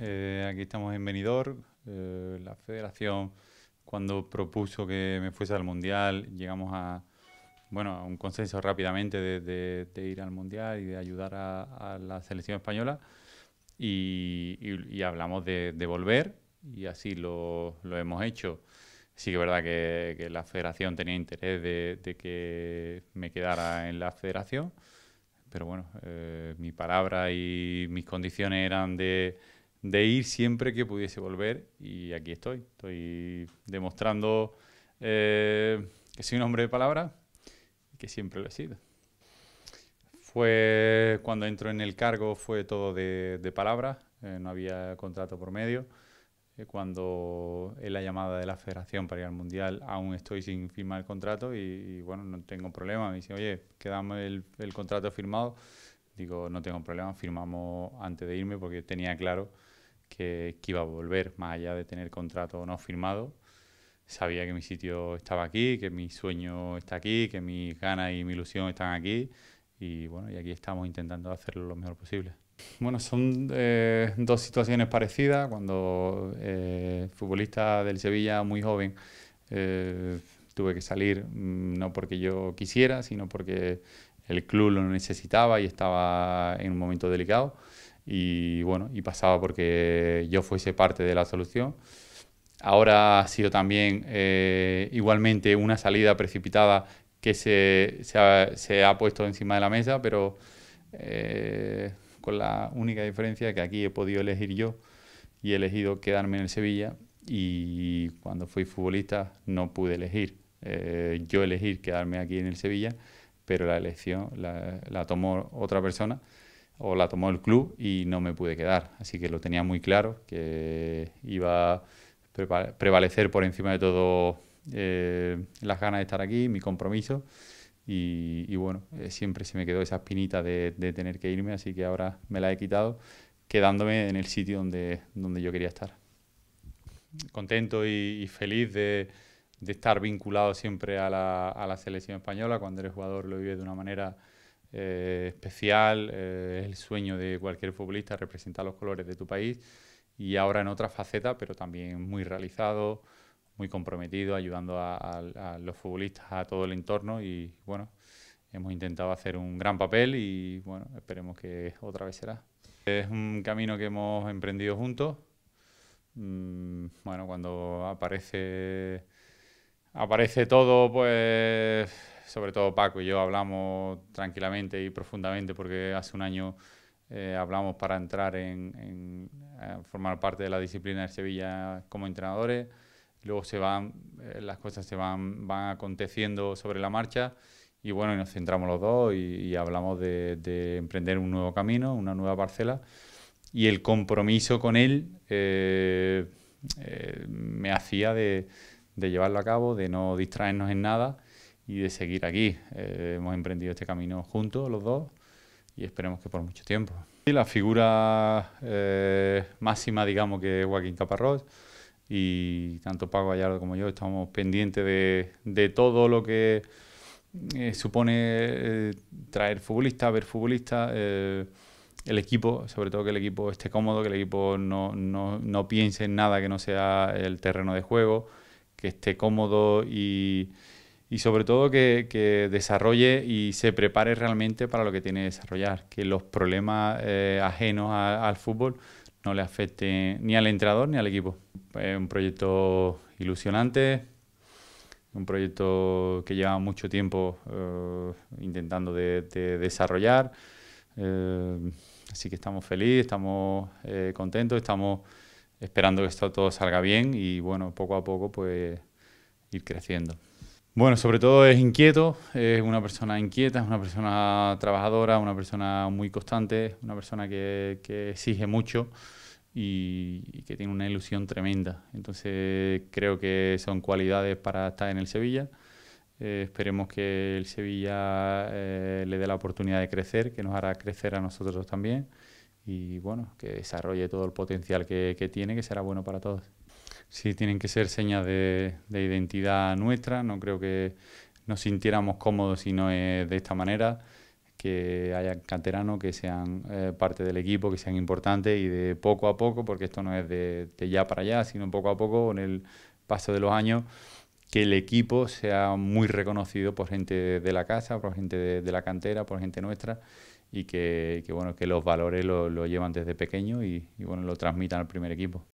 eh, aquí estamos en Benidorm. Eh, la federación, cuando propuso que me fuese al Mundial, llegamos a, bueno, a un consenso rápidamente de, ir al Mundial y de ayudar a, la selección española. Y, hablamos de, volver y así lo, hemos hecho. Sí que es verdad que, la federación tenía interés de, que me quedara en la federación, pero bueno, eh, mi palabra y mis condiciones eran de, ir siempre que pudiese volver y aquí estoy. Estoy demostrando eh, que soy un hombre de palabra y que siempre lo he sido. Fue cuando entro en el cargo fue todo de, de palabra, eh, no había contrato por medio. Eh, cuando es la llamada de la federación para ir al mundial, aún estoy sin firmar el contrato y, bueno, no tengo problema. Me dice, oye, quedamos el contrato firmado. Digo, no tengo problema, firmamos antes de irme porque tenía claro que, que, iba a volver, más allá de tener contrato no firmado. Sabía que mi sitio estaba aquí, que mi sueño está aquí, que mis ganas y mi ilusión están aquí y bueno, y aquí estamos intentando hacerlo lo mejor posible. Bueno, son eh, dos situaciones parecidas. Cuando eh, futbolista del Sevilla muy joven eh, tuve que salir mm, no porque yo quisiera, sino porque el club lo necesitaba y estaba en un momento delicado. Y bueno, y pasaba porque yo fuese parte de la solución. Ahora ha sido también eh, igualmente una salida precipitada que se, se, ha, puesto encima de la mesa, pero eh, con la única diferencia que aquí he podido elegir yo y he elegido quedarme en el Sevilla y cuando fui futbolista no pude elegir. Eh, yo elegir quedarme aquí en el Sevilla, pero la elección la, la, tomó otra persona o la tomó el club y no me pude quedar. Así que lo tenía muy claro que iba a prevalecer por encima de todo eh, las ganas de estar aquí, mi compromiso. Y, bueno, eh, siempre se me quedó esa espinita de, tener que irme, así que ahora me la he quitado, quedándome en el sitio donde, donde yo quería estar. Contento y, feliz de, de, estar vinculado siempre a la, selección española. Cuando eres jugador lo vives de una manera eh, especial, es el sueño de cualquier futbolista representar los colores de tu país y ahora en otra faceta, pero también muy realizado muy comprometido, ayudando a, los futbolistas, a todo el entorno y bueno, hemos intentado hacer un gran papel y bueno, esperemos que otra vez será. Es un camino que hemos emprendido juntos. Mm, bueno, cuando aparece aparece todo, pues sobre todo Paco y yo hablamos tranquilamente y profundamente porque hace un año eh, hablamos para entrar en, en formar parte de la disciplina de Sevilla como entrenadores. Luego se van, eh, las cosas se van, van aconteciendo sobre la marcha y bueno, nos centramos los dos y, hablamos de, emprender un nuevo camino, una nueva parcela. Y el compromiso con él eh, eh, me hacía de, de, llevarlo a cabo, de no distraernos en nada y de seguir aquí. hemos emprendido este camino juntos los dos y esperemos que por mucho tiempo. Y la figura máxima, digamos, que es Joaquín Caparrós y tanto Paco Gallardo como yo estamos pendientes de, de todo lo que eh, supone eh, traer futbolistas, ver futbolistas, eh, el equipo, sobre todo que el equipo esté cómodo, que el equipo no, no, no, piense en nada que no sea el terreno de juego, que esté cómodo y, y sobre todo que, que, desarrolle y se prepare realmente para lo que tiene que desarrollar, que los problemas ajenos al fútbol no le afecte ni al entrenador ni al equipo. Es un proyecto ilusionante, un proyecto que lleva mucho tiempo eh, intentando de, desarrollar. Eh, así que estamos felices, estamos eh, contentos, estamos esperando que esto todo salga bien y bueno, poco a poco pues ir creciendo. Bueno, sobre todo es inquieto, es una persona inquieta, es una persona trabajadora, una persona muy constante, una persona que, exige mucho y, que tiene una ilusión tremenda. Entonces creo que son cualidades para estar en el Sevilla. Eh, esperemos que el Sevilla eh, le dé la oportunidad de crecer, que nos hará crecer a nosotros también y bueno, que desarrolle todo el potencial que, tiene, que será bueno para todos. Sí, tienen que ser señas de, de identidad nuestra, no creo que nos sintiéramos cómodos si no es de esta manera que haya canteranos que sean eh, parte del equipo, que sean importantes y de poco a poco, porque esto no es de, ya para allá, sino poco a poco con el paso de los años, que el equipo sea muy reconocido por gente de la casa, por gente de, la cantera, por gente nuestra y que, bueno, que los valores lo, llevan desde pequeño y, y bueno, lo transmitan al primer equipo.